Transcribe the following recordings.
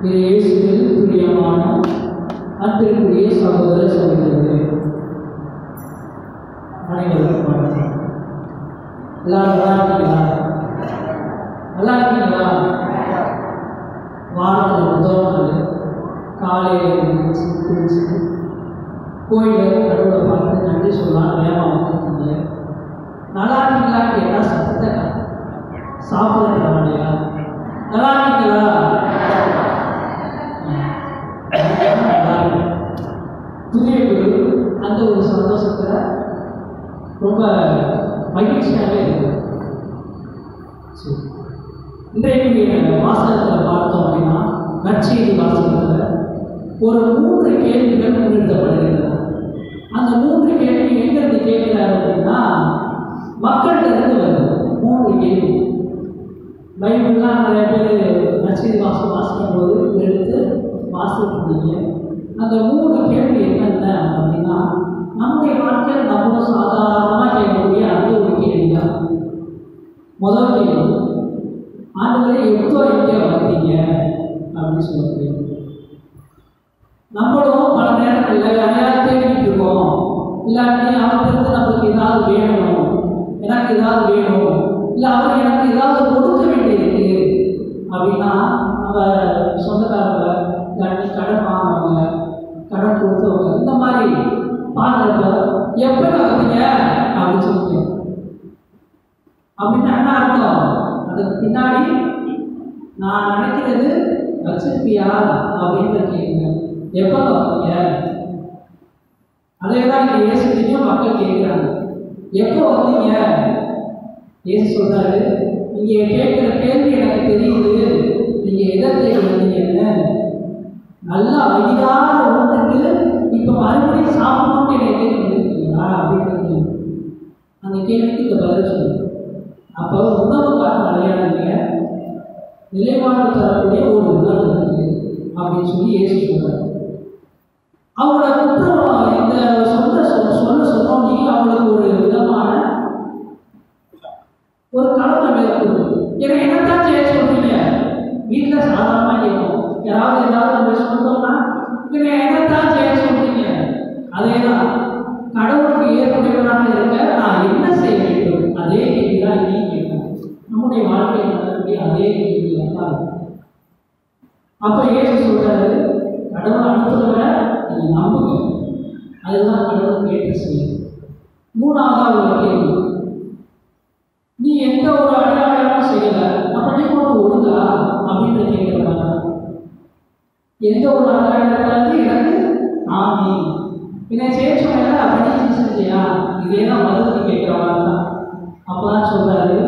இது இயேசுவில் பிரியமான அன்பிற்குரிய சகோதர சகோதரர்களே அனைவருக்கும் வணக்கம். எல்லாரும் நல்லா இருக்கீங்களா? நல்லா இருக்கீங்களா? வாரத்தில் முதல் நாள் காலையில் இருந்துச்சு குளிச்சுட்டு கோயிலில் கடவுளை பார்த்து நன்றி சொல்லலாம் வேகமாக வந்துருக்கீங்க. நல்லா இருக்கீங்களா? கேட்டால் சத்தத்தை சாப்பிட நல்லா இருக்கீங்களா? புதிய அந்த ஒரு சந்தோஷத்தில் ரொம்ப மகிழ்ச்சியாகவே இருக்கு. சரி. இன்றைக்கு வாசகத்தில் பார்த்தோம் அப்படின்னா நற்செய்தி வாசகத்தில் ஒரு மூன்று கேள்விகள் முன்னிறுத்தப்படுகின்றன அந்த மூன்று கேள்வி எங்கிருந்து கேட்கிறார் அப்படின்னா மக்கள்கிட்ட இருந்து வருது மூன்று கேள்வி. பைபிள்லாம் நிறைய பேர் நச்சரி வாசம் வாசிக்கும் போது எடுத்து வாசிக்கிறீங்க அந்த மூணு கேள்வி என்னென்ன அப்படின்னா நம்முடைய வாழ்க்கையில் நம்ம சாதாரணமாக கேட்கக்கூடிய அந்த ஒரு கேள்வி தான் முதல் கேள்வி ஆண்டுகளே எப்போ இங்கே வந்தீங்க அப்படின்னு சொல்லக்கூடிய நம்மளும் பல நேரங்களில் யாரையாவது தேடிட்டு இருக்கோம். இல்லாட்டி அவர்கிட்ட நம்மளுக்கு ஏதாவது வேணும்? எனக்கு ஏதாவது வேணும்? இல்லை அவர் எனக்கு ஏதாவது கொடுக்க வேண்டியிருக்கு அப்படின்னா நம்ம அப்படின்னு கேளுங்க எப்போ வந்தீங்க அதே தான் இங்கே மக்கள் கேட்கிறாங்க. எப்போ வந்தீங்க? இயேசு சொல்றாரு நீங்க கேட்குற கேள்வி எனக்கு தெரியுது. நீங்க எதை தேடி வந்தீங்கன்னு நல்லா வயிறார ஒன்றுக்கு இப்ப மறுபடியும் சாப்பிடணும்னு என்னை கேள்வி வந்திருக்கீங்களா அப்படின்னு அந்த கேள்விக்கு இந்த பதில் சொல்லுங்க அப்போ உணவுக்காக விளையாடுங்க நிலைவாழ்வு தரக்கூடிய ஒரு உணவு இருக்கு. அப்படின்னு சொல்லி இயேசு சொல்றாரு அவங்களோட குற்றம் அதுதான் ஏற்று கேட்டு செய்யும் மூணாவதா ஒரு கேள்வி நீ எந்த ஒரு அடையாளமும் செய்யல. அப்படி கொண்டு ஒழுங்கா அப்படின்னு கேட்கிறாங்க எந்த ஒரு அடையாளத்தாலும் எனக்கு ஆமி. என்னை செய்ய சொன்ன அப்படி செஞ்சியா? இதே தான் மருந்து கேட்கிற மாதிரி தான் அப்பதான் சொல்றாரு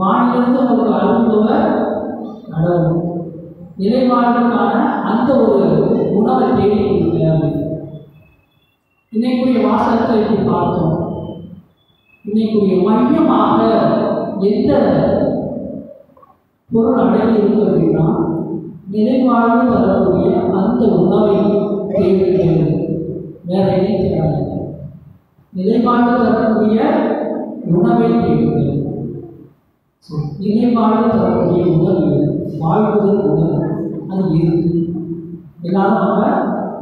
வானிலிருந்து உங்களுக்கு அருந்துவர் நடவும். நிலைவாழ்வுக்கான அந்த இன்னைக்குரிய வாசகத்தை இப்படி பார்த்தோம். இன்னைக்குரிய மையமாக எந்த பொருள் அடங்கி இருக்கு அப்படின்னா நிலைவாழ்வு தரக்கூடிய அந்த உணவை தேடுகிறது வேற எதையும் தேவை நிலைவாழ்வு தரக்கூடிய உணவை தேடுகிறது நிலைவாழ்வு தரக்கூடிய உணவு எது? வாழ்வுதல் உணவு. அது இருக்கு எல்லாரும் நம்ம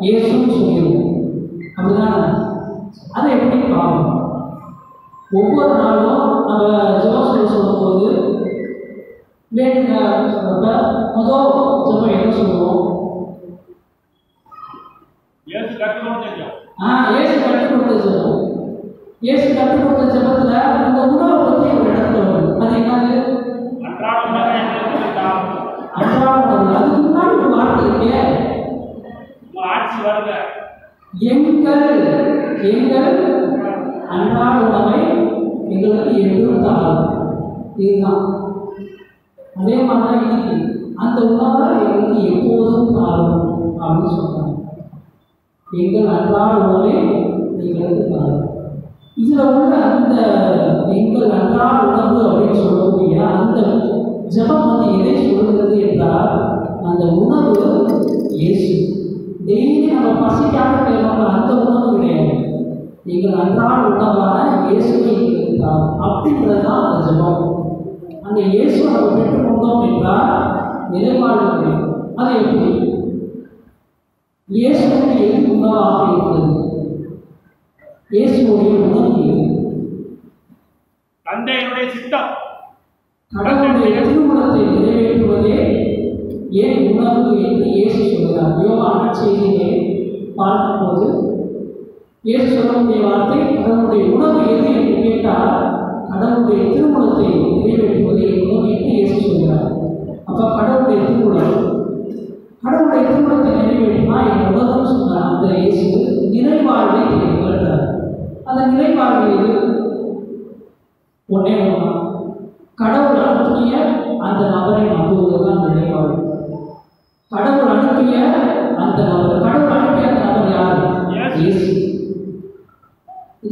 இயேசுன்னு சொல்லியிருக்கோம். அப்படிதான் அதை எப்படி பார்க்கணும்? ஒவ்வொரு நாளும் நம்ம சொல்ல சொல்லும்போது அப்படின்னு சொல்றப்ப முதல் ஜெபம் என்ன சொல்லுவோம்? ஏசு ஆ இயேசு கற்றுக் கொடுத்த ஜெபம். இயேசு கற்றுக் கொடுத்த ஜெபத்துல அந்த உணவை பற்றி ஒரு இடத்துல வருது அது என்னது? எங்கள் எங்கள் அன்றாட உணவை எங்களுக்கு என்றும் தாரும் இதுதான். அதே மாதிரி அந்த உணவை எங்களுக்கு எப்போதும் தாரும் அப்படின்னு சொல்றாங்க. எங்கள் அன்றாட உணவை எங்களுக்கு தாரும். இதுல உள்ள அந்த எங்கள் அன்றாட உணவு அப்படின்னு சொல்லக்கூடிய அந்த ஜபம் வந்து எதை சொல்கிறது என்றால் அந்த உணவு இயேசு. அன்றாட உணவான இயேசுவை தாரும் அப்படின்றது தான் அந்த ஜெபம். அந்த இயேசுவை நம்ம பெற்றுக்கொண்டோம் என்றால் நிலைப்பாடு கிடைக்கும் அது எப்படி? இயேசுடைய உணவாக இருக்கிறது இயேசுடைய உணவு எது? தந்தையினுடைய சித்தம். கடவுளுடைய திருமணத்தை நிறைவேற்றுவதே ஏன் உணவு என்று இயேசு சொல்கிறார். யோகான செய்தியை பார்க்கும்போது இயேசு சொல்லக்கூடிய வார்த்தை கடவுளுடைய உணவு எது என்று கேட்டால் கடவுளுடைய திருமணத்தை நிறைவேற்றுவதே உணவு என்று இயேசு சொல்கிறார். அப்ப கடவுளுடைய திருமணம். கடவுளுடைய திருமணத்தை நிறைவேற்றினா என் உலகம் சொன்ன அந்த இயேசு நிறைவாழ்வை கேட்கிறார் அந்த நிறைவாழ்வு எது ஒன்னே ஒன்று கடவுள் அனுப்பிய அந்த நபரை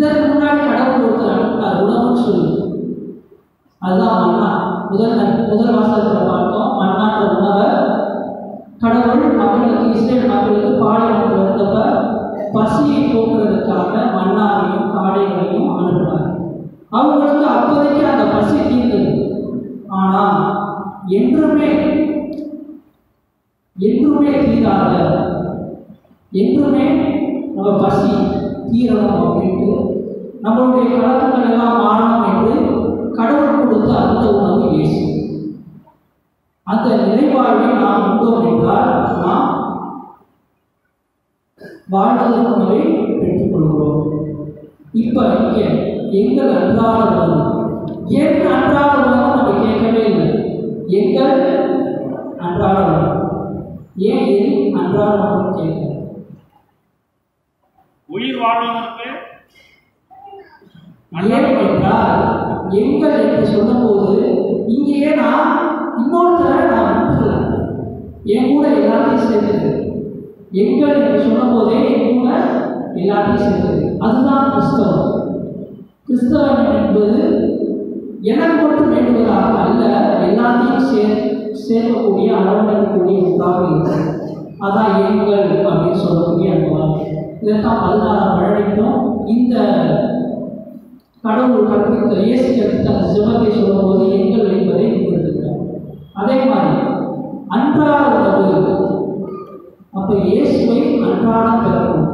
இதற்கு முன்னாடி கடவுள் ஒருத்தர் அனுப்பினார் உணவுன்னு சொல்லி அதுதான் மன்னா. முதல் முதல் வாசகத்தில் பார்த்தோம். மன்னான்ற உணவை கடவுள் மக்களுக்கு இஸ்ரேல் மக்களுக்கு பாலைவனத்தில் இருந்தப்ப பசியை போக்குறதுக்காக மன்னாவையும் காடைகளையும் அனுப்பினார் அவங்களுக்கு அப்போதைக்கு அந்த பசி தீர்ந்தது. ஆனால் என்றுமே என்றுமே தீராத என்றுமே நம்ம பசி தீரணும் அப்படின்ட்டு நம்மளுடைய கலக்கங்கள் எல்லாம் மாறணும் என்று கடவுள் கொடுத்த அந்த உணவு இயேசு. அந்த நிறைவாழ்வை நாம் உண்டோம் என்றால் நாம் வாழ்வதற்கு உணவை பெற்றுக்கொள்கிறோம். இப்ப இங்க எங்கள் அன்றாட உணவு என் அன்றாட உணவு நம்ம கேட்கவே இல்லை. எங்கள் அன்றாட உணவு ஏன் என் அன்றாட உணவு கேட்கல? உயிர் வாழ்வதற்கு ஏன் என்றால் எங்கள் என்று சொல்லும்போது இங்கேயே நான் இன்னொருத்தரை நான் அனுப்பல என் கூட எல்லாத்தையும் சேர்ந்தது. எங்கள் என்று சொல்லும்போதே என் கூட எல்லாத்தையும் சேர்ந்தது. அதுதான் கிறிஸ்தவம். கிறிஸ்தவம் என்பது எனக்கு மட்டும் வேண்டுவதாக அல்ல எல்லாத்தையும் சே சேர்க்கக்கூடிய அளவிடக்கூடிய ஒன்றாக இருக்கும் அதான் எங்கள் அப்படின்னு சொல்லக்கூடிய அந்த வார்த்தை. இதைத்தான் பதினாறாம் வருடம் இந்த கடவுள் கற்பித்த இயேசு கற்பித்த அந்த சொல்லும்போது எங்கள் என்பதை குறிப்பிட்டிருக்கிறார். அதே மாதிரி அன்றாட உணவு அப்ப இயேசுவை அன்றாடம் பெறணும்.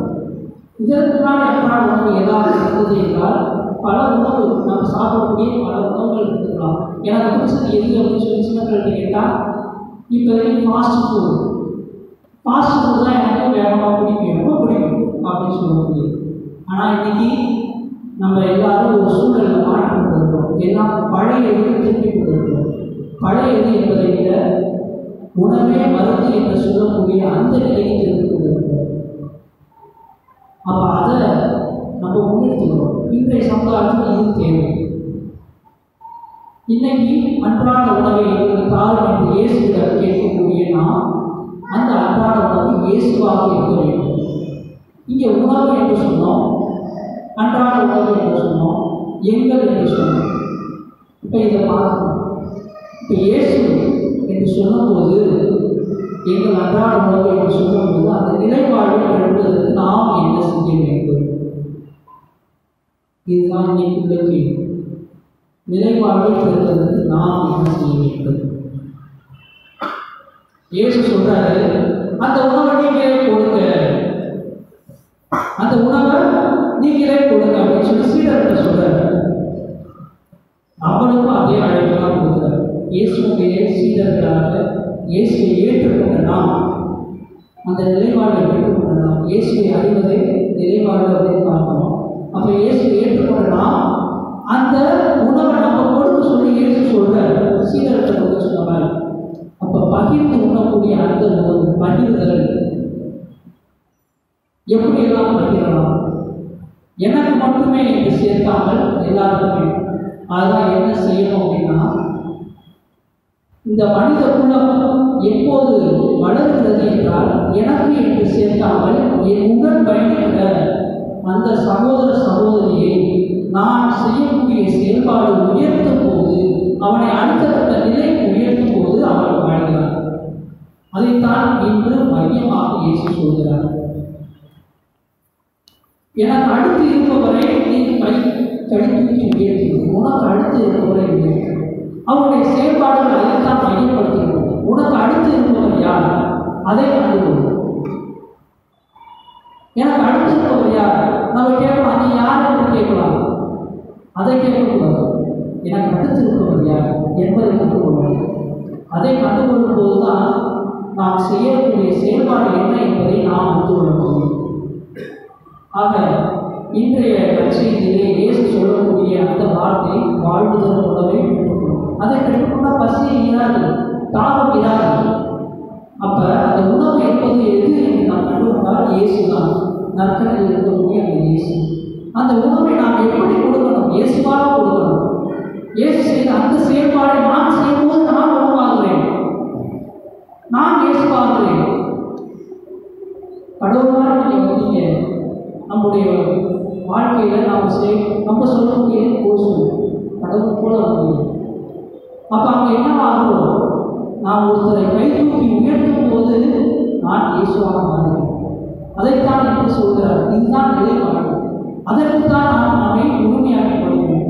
இதற்கு அன்றாட உணவு ஏதாவது இருந்தது என்றால் பல உணவு நம்ம சாப்பிடக்கூடிய பல உணவுகள் இருக்கலாம். எனக்கு பிடிச்சது எது அப்படின்னு சொல்லி சின்ன பிள்ளைங்க கேட்டால் இப்போ ஃபாஸ்ட் ஃபுட் ஃபாஸ்ட் ஃபுட் தான் எனக்கு வேகமாக பிடிக்கும். ரொம்ப பிடிக்கும் அப்படின்னு சொல்ல முடியும் ஆனால் இன்னைக்கு நம்ம எல்லாரும் ஒரு சூழலில் மாற்றி கொண்டிருக்கிறோம் எல்லாம் பழைய எது திருப்பி கொண்டிருக்கிறோம். பழைய எது என்பதை விட உணவே மருந்து என்று சொல்லக்கூடிய அந்த நிலையை திருப்பி கொண்டிருக்கிறோம். அப்போ அதை நம்ம முன்னெடுத்துக்கிறோம் இன்றைய சமுதாயத்தில் இது தேவை. இன்னைக்கு அன்றாட உணவை எங்களுக்கு தாரும் என்று இயேசுவிடம் கேட்கக்கூடிய நாம் அந்த அன்றாட உணவு இயேசுவாக இருக்க வேண்டும். இங்கே உணவு என்று சொன்னோம். அன்றாட உணவு என்று சொன்னோம் எங்கள் என்று சொன்னோம். இப்போ இதை பார்க்கணும். இப்போ இயேசு என்று சொல்லும்போது எங்கள் அன்றாட உணவு என்று சொல்லும்போது அந்த நிலைப்பாடு எழுதுவதற்கு நாம் என்ன செய்ய வேண்டும்? இதுதான் இன்னைக்கு கேள்வி. நிலைப்பாடு பெறுவதற்கு நாம் என்ன செய்ய வேண்டும்? இயேசு சொல்றாரு அந்த உணவை நீங்களே கொடுங்க அந்த உணவை நீங்களே கொடுங்க அப்படின்னு சொல்லி சீடர்கிட்ட சொல்றாரு. அவனுக்கும் அதே அழைப்பு தான் கொடுக்குறாரு. இயேசுடைய சீடர்களாக இயேசுவை ஏற்றுக்கொண்ட நாம் அந்த நிலைப்பாடை பெற்றுக்கொண்ட நாம் இயேசுவை அறிவதை நிலைப்பாடு அப்படின்னு பார்க்கணும் அப்போ இயேசுவை ஏற்றுக்கொண்ட நாம் அந்த உணவை நம்ம கொடுக்க சொல்லி இயேசு சொல்றாரு. சீடர்கிட்ட கொடுக்க சொன்ன மாதிரி அப்போ பகிர்ந்து உண்ணக்கூடிய அந்த உணவு பகிர்தல் எப்படியெல்லாம் பகிரலாம்? எனக்கு மட்டுமே என்று சேர்க்காமல் எல்லாருக்குமே. அதான் என்ன செய்யணும் அப்படின்னா இந்த மனித குலம் எப்போது வளர்கிறது என்றால் எனக்கு என்று சேர்க்காமல் என் உடன் பயணிக்கிற அந்த சகோதர சகோதரியை நான் செய்யக்கூடிய செயல்பாடு உயர்த்தும் போது அவனை அடுத்த கட்ட நிலைக்கு உயர்த்தும் போது அவன் வாழ்கிறான் அதைத்தான் இன்று மையமாக இயேசு சொல்கிறார். எனக்கு அடுத்து இருப்பவரை நீ பை தடுத்து உயர்த்தினோம் உனக்கு அடுத்து இருப்பவரை உயர்த்தணும் அவருடைய செயல்பாடுகளை அதைத்தான் மையப்படுத்தணும் உனக்கு அடுத்து இருப்பவர் யார்? அதை அனுபவம் எனக்கு அடுத்து இருப்பவர் யார்? நம்ம கேட்கலாம் நீ யார்? என்று கேட்கலாம். அதை கேட்கக்கூடாது. எனக்கு அடுத்து இருப்பவர் யார்? என்பதை கண்டுகொள்வார் அதை கண்டுகொள்ளும் போதுதான் நாம் செய்யக்கூடிய செயல்பாடு என்ன என்பதை நாம் அறிந்து கொள்ள முடியும். ஆக இன்றைய நற்செய்தியிலே இயேசு சொல்லக்கூடிய அந்த வார்த்தை வாழ்வுதல் உணவை பெற்றுக்கொள்ளும் அதை பெற்றுக்கொண்டால் பசி இராது தாகம் இராது. அப்ப அந்த உணவு என்பது எது என்று நாம் கண்டுகொண்டால் இயேசு தான் நற்கரையில் இருக்கக்கூடிய அந்த இயேசு. அந்த உணவை நாம் எப்படி கொடுக்கணும்? இயேசுவாக கொடுக்கணும். இயேசு செய்த அந்த செயல்பாடை நான் செய்யும்போது நான் உணவாகிறேன். நான் இயேசுவாகிறேன். கடவுளாக நீங்கள் வந்தீங்க நம்முடைய வாழ்க்கையில் நாம் செய் நம்ம சொல்லக்கூடிய கோசு கடவுள் போல வந்தீங்க அப்போ அவங்க என்ன ஆகும் நாம் ஒருத்தரை கை தூக்கி உயர்த்தும் போது நான் இயேசுவாக மாறுகிறேன் அதைத்தான் என்று சொல்கிறார். இதுதான் நிலைப்பாடு அதற்கு தான் நாம் நம்மை உரிமையாக்கிக் கொள்கிறோம்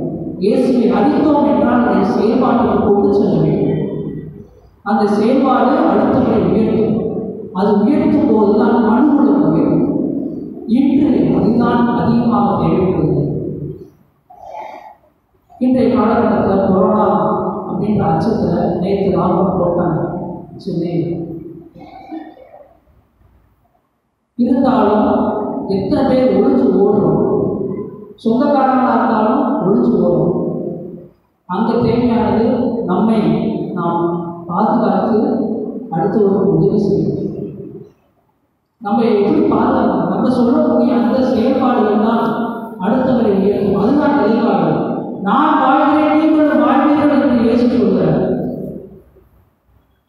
இயேசுவை அறிந்தோம் என்றால் அதை செயல்பாட்டுக்கு கொண்டு செல்ல வேண்டும். அந்த செயல்பாடு அடுத்தவரை உயர்த்தும். அது உயர்த்தும் போதுதான் மனு அதுதான் அதிகமாக தேவைப்படுது இன்றைய காலகட்டத்தில் கொரோனா அப்படின்ற அச்சத்தில் நேற்று லாக்டவுன் போட்டாங்க. சென்னையில். இருந்தாலும் எத்தனை பேர் ஒழிச்சு ஓடுறோம்? சொந்தக்காரங்களாக இருந்தாலும் ஒழிச்சு ஓடுறோம். அங்கே தேவையானது நம்மை நாம் பாதுகாத்து அடுத்தவருக்கு உதவி செய்யணும் நம்ம எப்படி பாதுகாக்கணும் நம்ம சொல்லக்கூடிய அந்த செயல்பாடுகள் தான் அடுத்தவரை உயர்த்தும் அதுதான் நிலைப்பாடு நான் வாழ்கிறேன் நீங்கள் வாழ்வீர்கள் என்று இயேசு சொல்கிறார்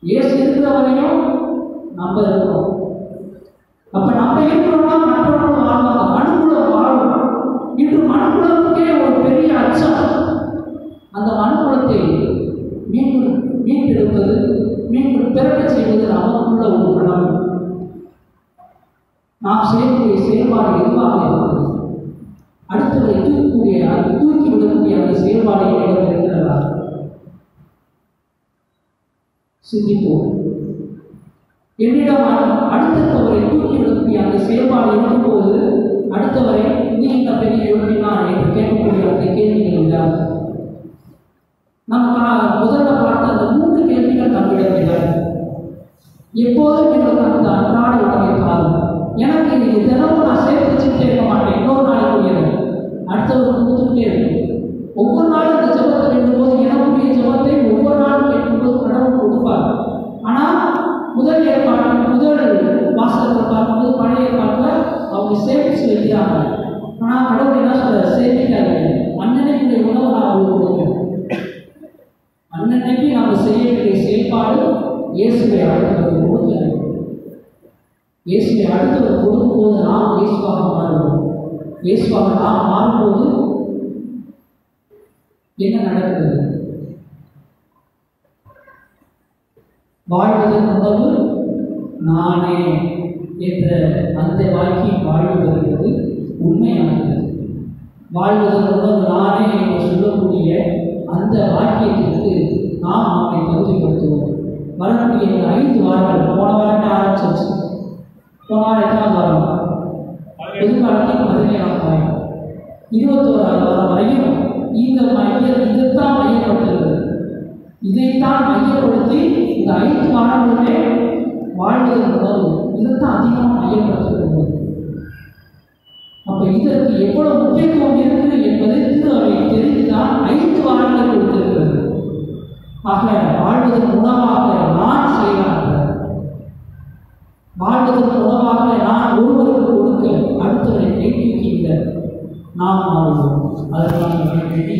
இயேசு இருக்கிற வரையும் நம்ம இருக்கோம் அப்ப நம்ம இருக்கிறோம்னா மற்றவர்கள் வாழ்வாங்க. மனுக்குலம் வாழும். இன்று மனுக்குலத்துக்கே ஒரு பெரிய அச்சம். அந்த மனுக்குலத்தை மீண்டும் மீட்டெடுப்பது மீண்டும் பிறக்க செய்வது நமக்குள்ள ஒரு கடமை நாம் செய்யக்கூடிய செயல்பாடு எதுவாக இருக்கிறது அடுத்தவரை தூக்கக்கூடிய தூக்கி விடக்கூடிய அந்த செயல்பாடு என்னிடம் இருக்கிறதா சிந்திப்போம். என்னிடம் அடுத்தவரை தூக்கி விடக்கூடிய அந்த செயல்பாடு இருக்கும்போது அடுத்தவரை நீ இந்த பெரிய யோகினா என்று கேட்கக்கூடிய அந்த கேள்விகள் இல்லை நம்ம முதல்ல பார்த்த அந்த மூன்று கேள்விகள் நம்மிடம் இல்லை எப்போதும் எங்களுக்கு அந்த அன்றாட உணவை பாருங்கள். எனக்கு இது தினமும் நான் சேர்த்து வச்சுக்கிட்டே இருக்க மாட்டேன். இன்னொரு நாளைக்குரியது அடுத்தவருக்கு கொடுத்துக்கிட்டே இருக்கும் ஒவ்வொரு நாளும் இந்த ஜபத்தை கேட்கும்போது எனக்குரிய ஜபத்தை ஒவ்வொரு நாளும் கேட்கும்போது கடவுள் கொடுப்பார். ஆனால் முதல் ஏற்பாடு முதல் வாசகத்தை பார்க்கும்போது பழைய ஏற்பாட்டில் அவங்க சேமிச்சு வைக்கிறாங்க. ஆனால் கடவுள் என்ன சொல்ற சேமிக்காது அன்னன்னைக்குரிய உணவு நான் அவங்களுக்கு கொடுக்குறேன். அன்னன்னைக்கு நாம் செய்ய வேண்டிய செயல்பாடு இயேசுவை அடுத்தவர் கொடுக்க இயேசுவை அடுத்தவர் கொடுக்கும்போது நாம் இயேசுவாக மாறுவோம். இயேசுவாக நாம் மாறும்போது என்ன நடக்கிறது? வாழ்வதன் உணவு நானே என்ற அந்த வாழ்க்கையை வாழ்வு வருகிறது உண்மையானது. வாழ்வதன் உணவு நானே என்று சொல்லக்கூடிய அந்த வாக்கியத்திற்கு நாம் நம்மை தகுதிப்படுத்துவோம் வரக்கூடிய ஐந்து வாரங்கள் போன வாரமே ஆரம்பிச்சிருச்சு போன வாரம் எதிர்காலத்தில் பதினேழாம் வாரம் வாரம் வரையும் இந்த மைய இதைத்தான் மையப்படுத்துகிறது இதைத்தான் மையப்படுத்தி இந்த ஐந்து வாரங்களுமே வாழ்வதன் உணவு இதைத்தான் அதிகமாக அப்ப இதற்கு எவ்வளவு முக்கியத்துவம் இருக்குது என்பதை திரு தெரிந்துதான் ஐந்து வாரங்கள் கொடுத்திருக்கிறது. ஆக வாழ்வதன் உணவாக நான் செய்கிறார்கள் வாழ்வதற்கு உணவாக நான் ஒருவருக்கு கொடுக்க அடுத்தவரை கை தூக்கி விட நாம் மாறுவோம். அதற்கான வேண்டி